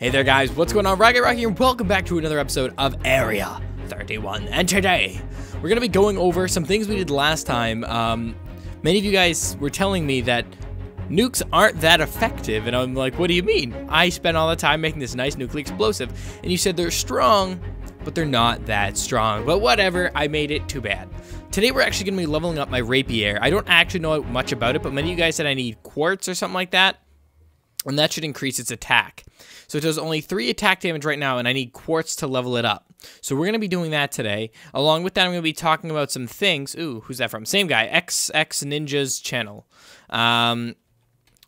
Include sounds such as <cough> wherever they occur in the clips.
Hey there guys, what's going on? Ryguyrocky and welcome back to another episode of Area 31. And today, we're going to be going over some things we did last time. Um, many of you guys were telling me that nukes aren't that effective, and I'm like, what do you mean? I spent all the time making this nice nuclear explosive, and you said they're strong, but they're not that strong. But whatever, I made it too bad. Today we're actually going to be leveling up my rapier. I don't actually know much about it, but many of you guys said I need quartz or something like that and that should increase its attack. So it does only 3 attack damage right now, and I need quartz to level it up. So we're going to be doing that today. Along with that, I'm going to be talking about some things. Ooh, who's that from? Same guy, XX Ninja's channel. Um,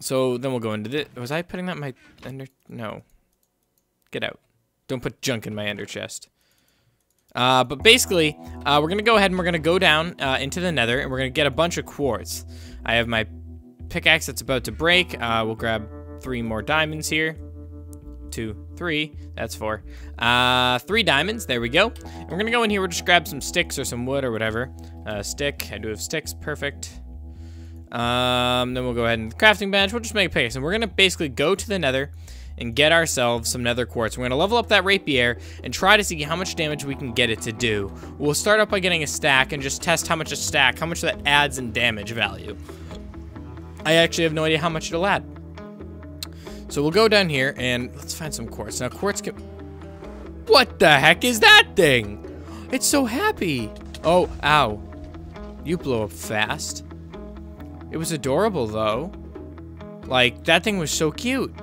so then we'll go into this. Was I putting that in my ender? No. Get out. Don't put junk in my ender chest. Uh, but basically, uh, we're going to go ahead and we're going to go down uh, into the nether, and we're going to get a bunch of quartz. I have my pickaxe that's about to break. Uh, we'll grab three more diamonds here. Two, three, that's four. Uh, three diamonds, there we go. And we're gonna go in here, we'll just grab some sticks or some wood or whatever. Uh, stick, I do have sticks, perfect. Um, then we'll go ahead and the crafting bench, we'll just make a pickaxe. And we're gonna basically go to the nether and get ourselves some nether quartz. We're gonna level up that rapier and try to see how much damage we can get it to do. We'll start up by getting a stack and just test how much a stack, how much that adds in damage value. I actually have no idea how much it'll add. So we'll go down here and let's find some quartz. Now quartz can... What the heck is that thing? It's so happy. Oh, ow. You blow up fast. It was adorable though. Like, that thing was so cute.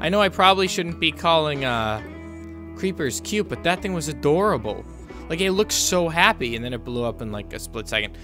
I know I probably shouldn't be calling uh, creepers cute, but that thing was adorable. Like, it looked so happy, and then it blew up in like a split second.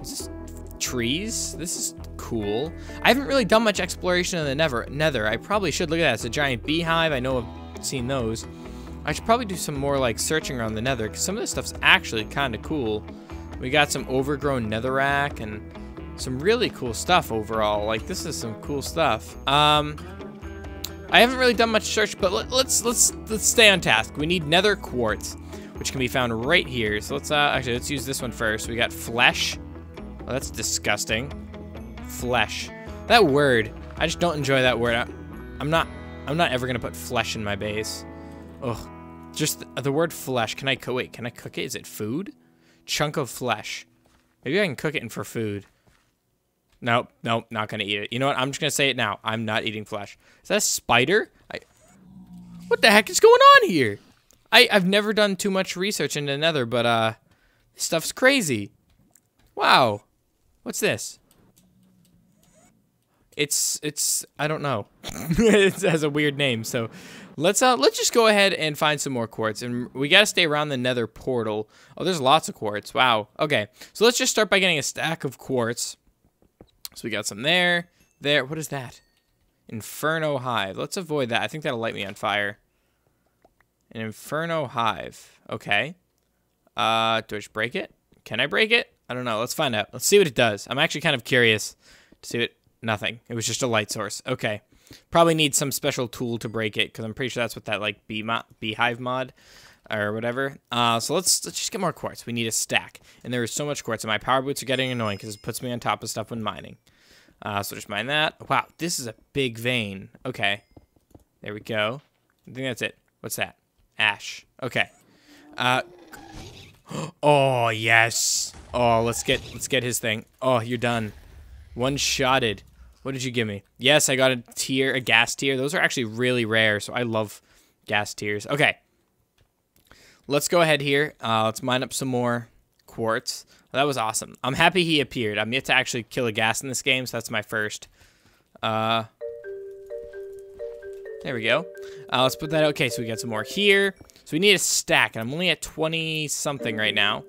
Is this trees? This is cool. I haven't really done much exploration in the nether. nether. I probably should. Look at that. It's a giant beehive. I know I've seen those. I should probably do some more like searching around the nether because some of this stuff's actually kind of cool. We got some overgrown netherrack and some really cool stuff overall. Like this is some cool stuff. Um, I haven't really done much search, but let, let's let's let's stay on task. We need nether quartz, which can be found right here. So let's uh, actually let's use this one first. We got flesh. Oh, that's disgusting flesh. That word, I just don't enjoy that word. I, am not, I'm not ever gonna put flesh in my base. Ugh, just the, the word flesh. Can I cook? Wait, can I cook it? Is it food? Chunk of flesh. Maybe I can cook it in for food. Nope, nope, not gonna eat it. You know what? I'm just gonna say it now. I'm not eating flesh. Is that a spider? I. What the heck is going on here? I I've never done too much research into Nether, but uh, this stuff's crazy. Wow. What's this? It's it's I don't know. <laughs> it has a weird name. So let's uh let's just go ahead and find some more quartz. And we gotta stay around the nether portal. Oh, there's lots of quartz. Wow. Okay. So let's just start by getting a stack of quartz. So we got some there. There. What is that? Inferno hive. Let's avoid that. I think that'll light me on fire. An inferno hive. Okay. Uh, do I just break it? Can I break it? I don't know. Let's find out. Let's see what it does. I'm actually kind of curious to see what Nothing. It was just a light source. Okay. Probably need some special tool to break it because I'm pretty sure that's what that like bee mo beehive mod or whatever. Uh, so let's let's just get more quartz. We need a stack, and there is so much quartz, and my power boots are getting annoying because it puts me on top of stuff when mining. Uh, so just mine that. Wow, this is a big vein. Okay, there we go. I think that's it. What's that? Ash. Okay. Uh. <gasps> Oh yes. Oh, let's get let's get his thing. Oh, you're done. One shotted. What did you give me? Yes, I got a tier, a ghast tear. Those are actually really rare, so I love ghast tears. Okay. Let's go ahead here. Uh, let's mine up some more quartz. That was awesome. I'm happy he appeared. I'm yet to actually kill a ghast in this game, so that's my first. Uh, there we go. Uh, let's put that. Okay, so we got some more here. So we need a stack, and I'm only at 20 something right now.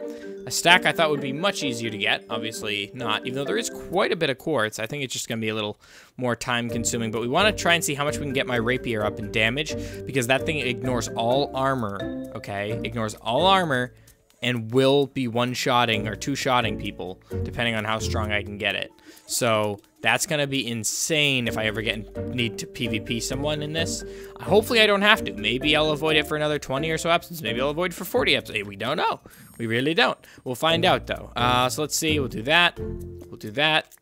A stack I thought would be much easier to get. Obviously not, even though there is quite a bit of quartz. I think it's just going to be a little more time consuming. But we want to try and see how much we can get my rapier up in damage. Because that thing ignores all armor, okay? Ignores all armor and will be one-shotting or two-shotting people, depending on how strong I can get it. So that's gonna be insane if I ever get need to PvP someone in this. Hopefully I don't have to. Maybe I'll avoid it for another 20 or so episodes. Maybe I'll avoid it for 40 episodes. We don't know. We really don't. We'll find out though. Uh, so let's see. We'll do that. We'll do that.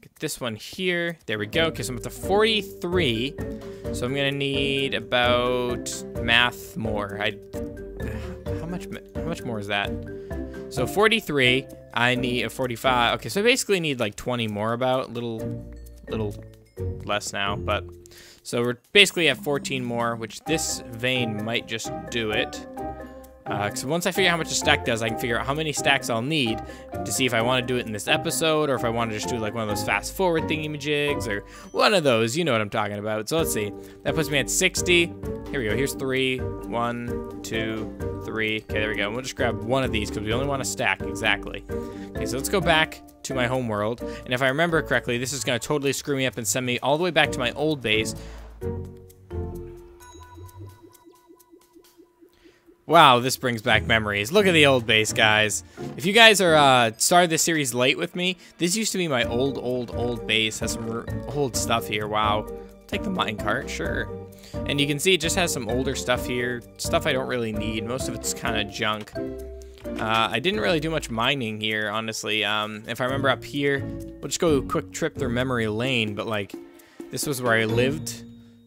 Get this one here. There we go. Because I'm at the 43. So I'm gonna need about math more. I <sighs> how much how much more is that? So 43. I need a 45. Okay, so I basically need like 20 more about little little less now, but so we're basically at 14 more, which this vein might just do it. Because uh, once I figure out how much a stack does, I can figure out how many stacks I'll need to see if I want to do it in this episode or if I want to just do like one of those fast forward thingy-majigs or one of those. You know what I'm talking about. So let's see. That puts me at 60. Here we go. Here's three. One, two, three. Okay, there we go. we'll just grab one of these because we only want a stack. Exactly. Okay, so let's go back to my home world. And if I remember correctly, this is going to totally screw me up and send me all the way back to my old base Wow, this brings back memories. Look at the old base, guys. If you guys are uh, started this series late with me, this used to be my old, old, old base. Has some old stuff here. Wow. Take the minecart, sure. And you can see it just has some older stuff here. Stuff I don't really need. Most of it's kind of junk. Uh, I didn't really do much mining here, honestly. Um, if I remember up here, we'll just go a quick trip through memory lane, but like, this was where I lived.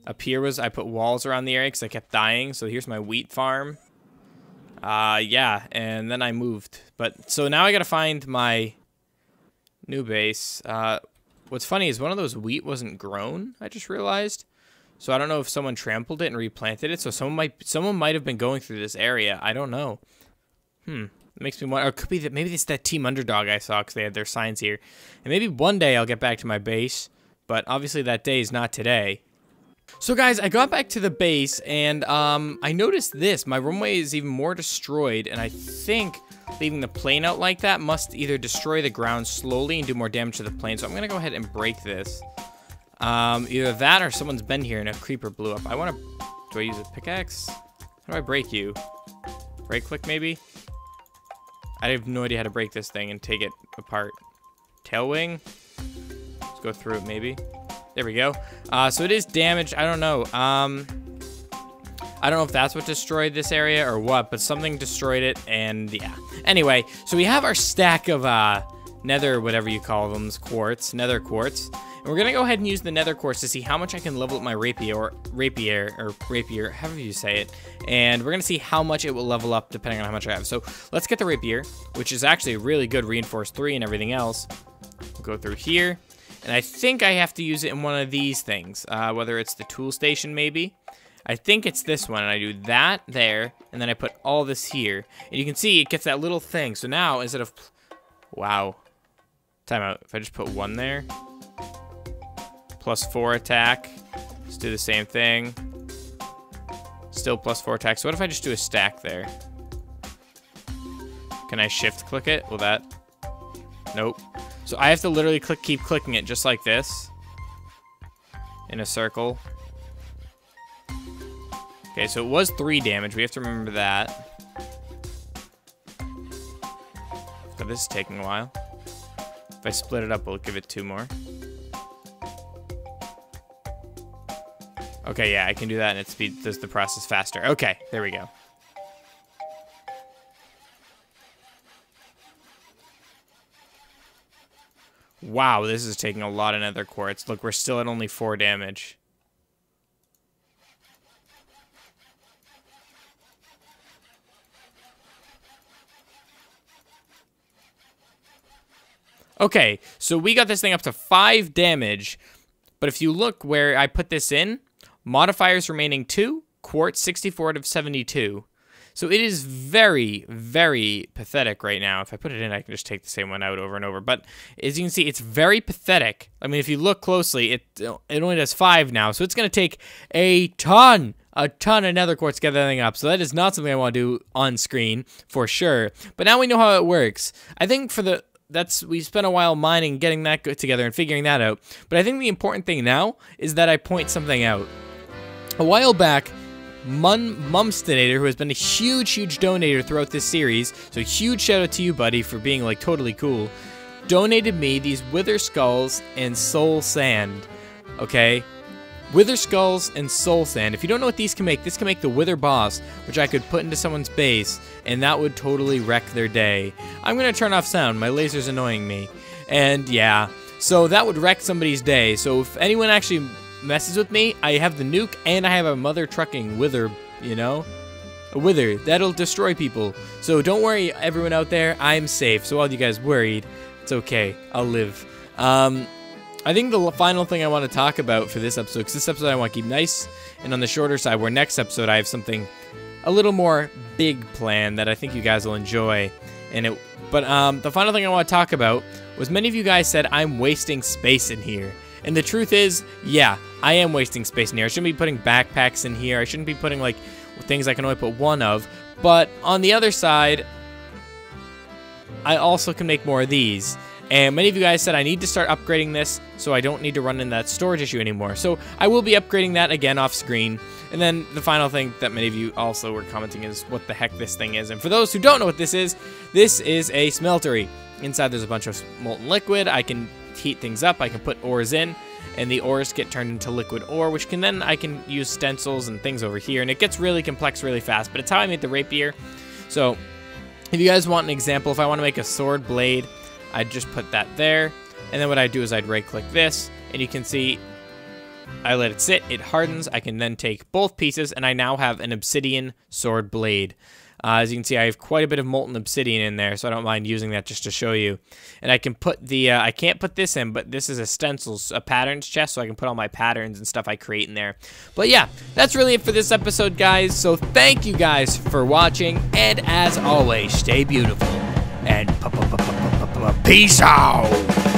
Up here was, I put walls around the area because I kept dying. So here's my wheat farm. Uh, yeah, and then I moved. But, so now I gotta find my new base. Uh, what's funny is one of those wheat wasn't grown, I just realized. So I don't know if someone trampled it and replanted it. So someone might someone might have been going through this area. I don't know. Hmm. It makes me wonder. Or could be that maybe it's that team underdog I saw because they had their signs here. And maybe one day I'll get back to my base. But obviously that day is not today. So guys, I got back to the base and um, I noticed this. My runway is even more destroyed and I think leaving the plane out like that must either destroy the ground slowly and do more damage to the plane. So I'm gonna go ahead and break this. Um, either that or someone's been here and a creeper blew up. I wanna, do I use a pickaxe? How do I break you? Right click maybe? I have no idea how to break this thing and take it apart. Tail wing? Let's go through it maybe. There we go. Uh, so it is damaged. I don't know. Um, I don't know if that's what destroyed this area or what, but something destroyed it, and yeah. Anyway, so we have our stack of uh, nether, whatever you call them, quartz, nether quartz. And we're gonna go ahead and use the nether quartz to see how much I can level up my rapier, or rapier, or rapier, however you say it. And we're gonna see how much it will level up depending on how much I have. So let's get the rapier, which is actually a really good reinforced three and everything else. We'll go through here. And I think I have to use it in one of these things, uh, whether it's the tool station maybe. I think it's this one, and I do that there, and then I put all this here. And you can see it gets that little thing. So now, instead of... Wow. Time out. If I just put one there. Plus four attack. Let's do the same thing. Still plus four attack. So what if I just do a stack there? Can I shift click it? Will that... Nope. So I have to literally click, keep clicking it just like this. In a circle. Okay, so it was three damage. We have to remember that. But this is taking a while. If I split it up, we'll give it two more. Okay, yeah, I can do that and it speed does the process faster. Okay, there we go. Wow, this is taking a lot of nether quartz. Look, we're still at only four damage. Okay, so we got this thing up to five damage, but if you look where I put this in, modifiers remaining two, quartz 64 out of 72. So it is very, very pathetic right now. If I put it in, I can just take the same one out over and over. But as you can see, it's very pathetic. I mean, if you look closely, it it only does five now. So it's going to take a ton, a ton of nether quartz to get that thing up. So that is not something I want to do on screen for sure. But now we know how it works. I think for the that's we spent a while mining, getting that together, and figuring that out. But I think the important thing now is that I point something out. A while back, Mun Mumstonator, who has been a huge, huge donator throughout this series, so huge shout out to you, buddy, for being like totally cool, donated me these Wither Skulls and Soul Sand. Okay? Wither Skulls and Soul Sand. If you don't know what these can make, this can make the Wither Boss, which I could put into someone's base, and that would totally wreck their day. I'm gonna turn off sound, my laser's annoying me. And yeah, so that would wreck somebody's day. So if anyone actually messes with me, I have the nuke and I have a mother trucking wither, you know? A wither. That'll destroy people. So don't worry, everyone out there. I'm safe. So all you guys worried, it's okay. I'll live. Um, I think the final thing I want to talk about for this episode, because this episode I want to keep nice and on the shorter side, where next episode I have something a little more big plan that I think you guys will enjoy. And it, but um, the final thing I want to talk about was many of you guys said I'm wasting space in here. And the truth is, yeah, I am wasting space in here. I shouldn't be putting backpacks in here. I shouldn't be putting like things I can only put one of. But on the other side, I also can make more of these. And many of you guys said I need to start upgrading this so I don't need to run in that storage issue anymore. So I will be upgrading that again off screen. And then the final thing that many of you also were commenting is what the heck this thing is. And for those who don't know what this is, this is a smeltery. Inside there's a bunch of molten liquid. I can heat things up. I can put ores in and the ores get turned into liquid ore, which can then I can use stencils and things over here. And it gets really complex really fast, but it's how I made the rapier. So if you guys want an example, if I want to make a sword blade, I'd just put that there. And then what I'd do is I'd right click this and you can see I let it sit, it hardens. I can then take both pieces and I now have an obsidian sword blade. Uh, as you can see, I have quite a bit of molten obsidian in there, so I don't mind using that just to show you. And I can put the, uh, I can't put this in, but this is a stencils, a patterns chest, so I can put all my patterns and stuff I create in there. But yeah, that's really it for this episode, guys. So thank you guys for watching, and as always, stay beautiful, and peace out!